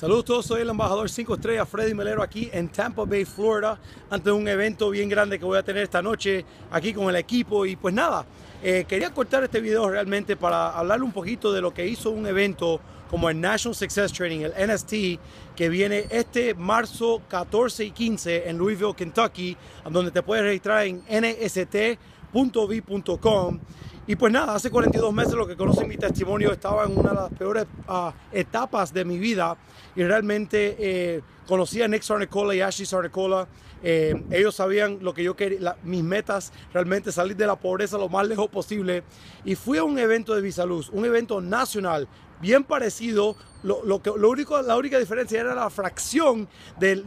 Saludos a todos, soy el embajador 5 estrellas Freddy Melero aquí en Tampa Bay, Florida, ante un evento bien grande que voy a tener esta noche aquí con el equipo. Y pues nada, eh, quería cortar este video realmente para hablar un poquito de lo que hizo un evento como el National Success Training, el NST, que viene este marzo 14 y 15 en Louisville, Kentucky, donde te puedes registrar en nst.v.com. Y pues nada, hace 42 meses lo que conocen mi testimonio estaba en una de las peores uh, etapas de mi vida y realmente eh, conocí a Nick Sarnicola y Ashley Sarnicola. Eh, ellos sabían lo que yo quería, mis metas, realmente salir de la pobreza lo más lejos posible. Y fui a un evento de Visaluz, un evento nacional, bien parecido. Lo, lo, que, lo único, la única diferencia era la fracción del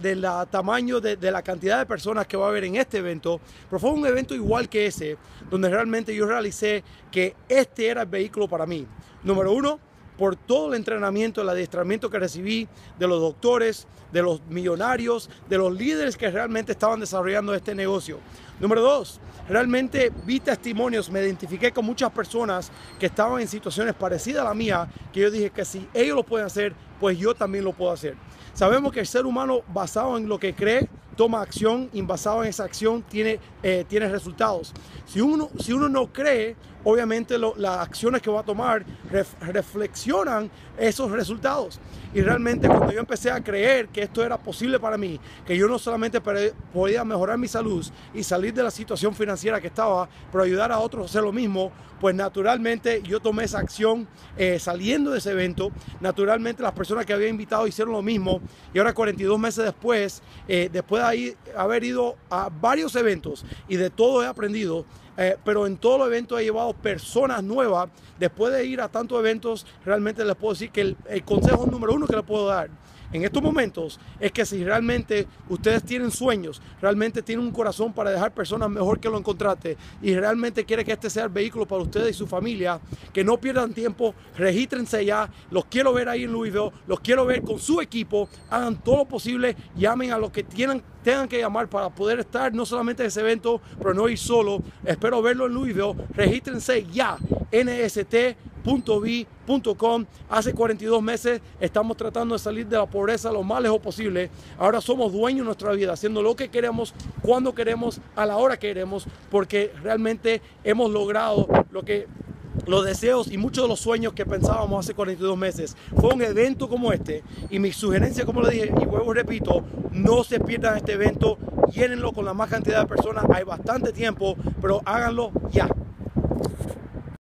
tamaño de, de, la cantidad de personas que va a haber en este evento. Pero fue un evento igual que ese, donde realmente yo realicé que este era el vehículo para mí. Número uno, por todo el entrenamiento, el adiestramiento que recibí de los doctores, de los millonarios, de los líderes que realmente estaban desarrollando este negocio. Número dos, realmente vi testimonios, me identifiqué con muchas personas que estaban en situaciones parecidas a la mía, que yo dije que si ellos lo pueden hacer, pues yo también lo puedo hacer. Sabemos que el ser humano basado en lo que cree, toma acción y basado en esa acción tiene, eh, tiene resultados. Si uno, si uno no cree, obviamente las acciones que va a tomar ref, reflexionan esos resultados. Y realmente cuando yo empecé a creer que esto era posible para mí, que yo no solamente podía mejorar mi salud y salir de la situación financiera que estaba, pero ayudar a otros a hacer lo mismo, pues naturalmente yo tomé esa acción eh, saliendo de ese evento. Naturalmente las personas que había invitado hicieron lo mismo y ahora 42 meses después, eh, después de haber ido a varios eventos y de todo he aprendido, eh, pero en todos los eventos he llevado personas nuevas. Después de ir a tantos eventos, realmente les puedo decir que el, el consejo número uno que les puedo dar en estos momentos es que si realmente ustedes tienen sueños, realmente tienen un corazón para dejar personas mejor que lo encontraste y realmente quiere que este sea el vehículo para ustedes y su familia, que no pierdan tiempo, regístrense ya, los quiero ver ahí en Louisville, los quiero ver con su equipo, hagan todo lo posible, llamen a los que tienen, tengan que llamar para poder estar no solamente en ese evento, pero no ir solo. Espero verlo en Louisville, regístrense ya, nst.v.com. Hace 42 meses estamos tratando de salir de la pobreza lo más lejos posible. Ahora somos dueños de nuestra vida, haciendo lo que queremos, cuando queremos, a la hora que queremos, porque realmente hemos logrado lo que los deseos y muchos de los sueños que pensábamos hace 42 meses. Fue un evento como este y mi sugerencia, como le dije, y vuelvo repito, no se pierdan este evento, llénenlo con la más cantidad de personas, hay bastante tiempo, pero háganlo ya.